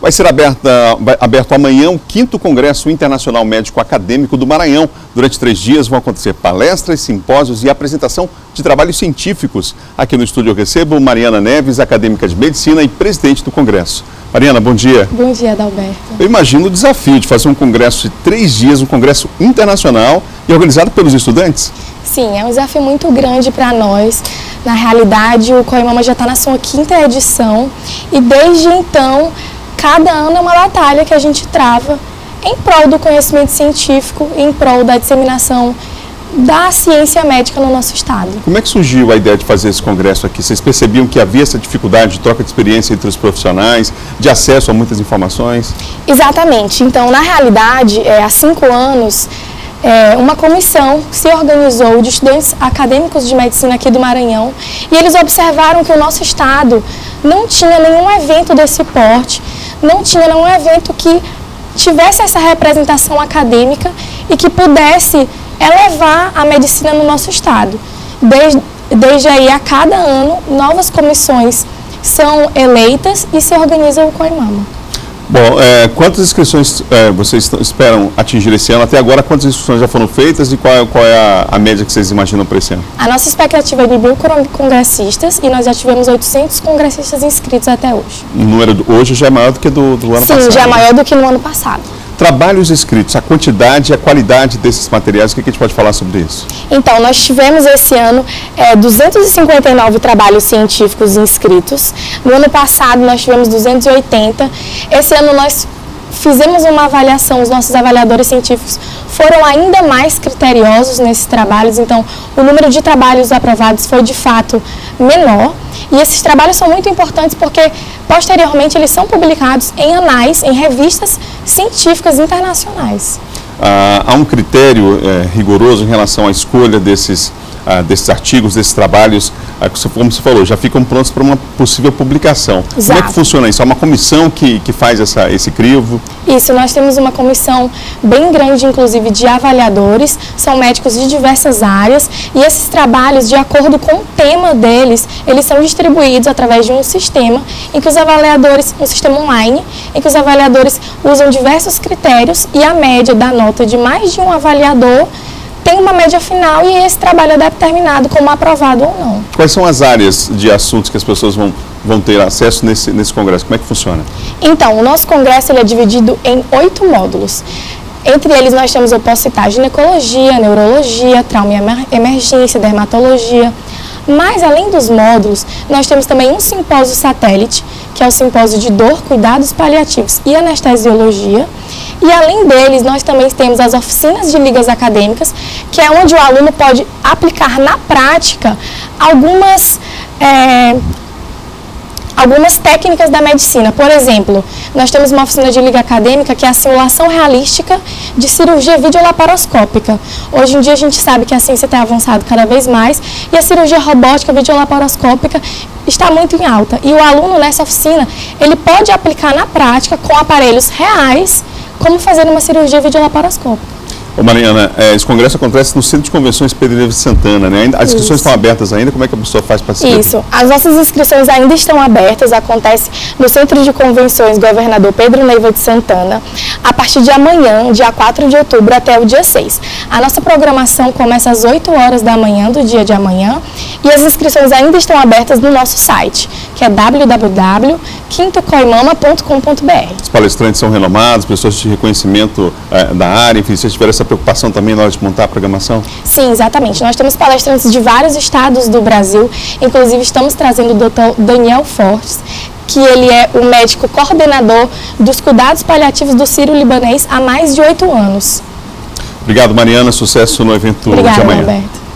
Vai ser aberta, aberto amanhã o 5 Congresso Internacional Médico Acadêmico do Maranhão. Durante três dias vão acontecer palestras, simpósios e apresentação de trabalhos científicos. Aqui no estúdio eu recebo Mariana Neves, acadêmica de medicina e presidente do Congresso. Mariana, bom dia. Bom dia, Adalberto. Eu imagino o desafio de fazer um congresso de três dias, um congresso internacional e organizado pelos estudantes. Sim, é um desafio muito grande para nós. Na realidade, o Coimama já está na sua quinta edição e desde então cada ano é uma batalha que a gente trava em prol do conhecimento científico, em prol da disseminação da ciência médica no nosso estado. Como é que surgiu a ideia de fazer esse congresso aqui? Vocês percebiam que havia essa dificuldade de troca de experiência entre os profissionais, de acesso a muitas informações? Exatamente. Então, na realidade, é, há cinco anos, é, uma comissão se organizou de estudantes acadêmicos de medicina aqui do Maranhão e eles observaram que o nosso estado não tinha nenhum evento desse porte não tinha nenhum evento que tivesse essa representação acadêmica e que pudesse elevar a medicina no nosso estado. Desde, desde aí, a cada ano, novas comissões são eleitas e se organiza o COIMAMA. Bom, é, quantas inscrições é, vocês esperam atingir esse ano? Até agora, quantas inscrições já foram feitas e qual, é, qual é a, a, média que vocês imaginam para esse ano? A nossa expectativa é de mil congressistas e nós já tivemos 800 congressistas inscritos até hoje. O número hoje já é maior do que do, do ano Sim, passado? Sim, já é maior do que no ano passado. Trabalhos escritos, a quantidade e a qualidade desses materiais, o que a gente pode falar sobre isso? Então, nós tivemos esse ano é, 259 trabalhos científicos inscritos. No ano passado, nós tivemos 280. Esse ano, nós fizemos uma avaliação, os nossos avaliadores científicos foram ainda mais criteriosos nesses trabalhos, então o número de trabalhos aprovados foi de fato menor. E esses trabalhos são muito importantes porque posteriormente eles são publicados em anais, em revistas científicas internacionais. Ah, há um critério é, rigoroso em relação à escolha desses ah, desses artigos, desses trabalhos, como você falou, já ficam prontos para uma possível publicação. Exato. Como é que funciona isso? É uma comissão que, que faz essa, esse crivo? Isso, nós temos uma comissão bem grande, inclusive, de avaliadores, são médicos de diversas áreas, e esses trabalhos, de acordo com o tema deles, eles são distribuídos através de um sistema em que os avaliadores, um sistema online, em que os avaliadores usam diversos critérios e a média da nota de mais de um avaliador tem uma média final e esse trabalho é determinado como aprovado ou não. Quais são as áreas de assuntos que as pessoas vão, vão ter acesso nesse, nesse congresso? Como é que funciona? Então, o nosso congresso ele é dividido em oito módulos. Entre eles nós temos, eu posso citar, ginecologia, neurologia, trauma e emergência, dermatologia. Mas, além dos módulos, nós temos também um simpósio satélite, que é o simpósio de dor, cuidados paliativos e anestesiologia. E além deles, nós também temos as oficinas de ligas acadêmicas, que é onde o aluno pode aplicar na prática algumas, é, algumas técnicas da medicina. Por exemplo, nós temos uma oficina de liga acadêmica que é a simulação realística de cirurgia videolaparoscópica. Hoje em dia a gente sabe que a ciência tem avançado cada vez mais e a cirurgia robótica videolaparoscópica está muito em alta. E o aluno nessa oficina, ele pode aplicar na prática com aparelhos reais como fazer uma cirurgia videolaparoscópica. Ô Mariana, é, esse congresso acontece no Centro de Convenções Pedro Neves Santana, né? As inscrições Isso. estão abertas ainda? Como é que a pessoa faz para se Isso. As nossas inscrições ainda estão abertas, acontece no Centro de Convenções Governador Pedro Neiva de Santana, partir de amanhã, dia 4 de outubro, até o dia 6. A nossa programação começa às 8 horas da manhã do dia de amanhã e as inscrições ainda estão abertas no nosso site, que é www.quintocoimama.com.br. Os palestrantes são renomados, pessoas de reconhecimento é, da área, enfim, vocês tiveram essa preocupação também na hora de montar a programação? Sim, exatamente. Nós temos palestrantes de vários estados do Brasil, inclusive estamos trazendo o doutor Daniel Fortes, que ele é o médico coordenador dos cuidados paliativos do Ciro Libanês há mais de oito anos. Obrigado, Mariana. Sucesso no evento Obrigada, de amanhã. Roberto.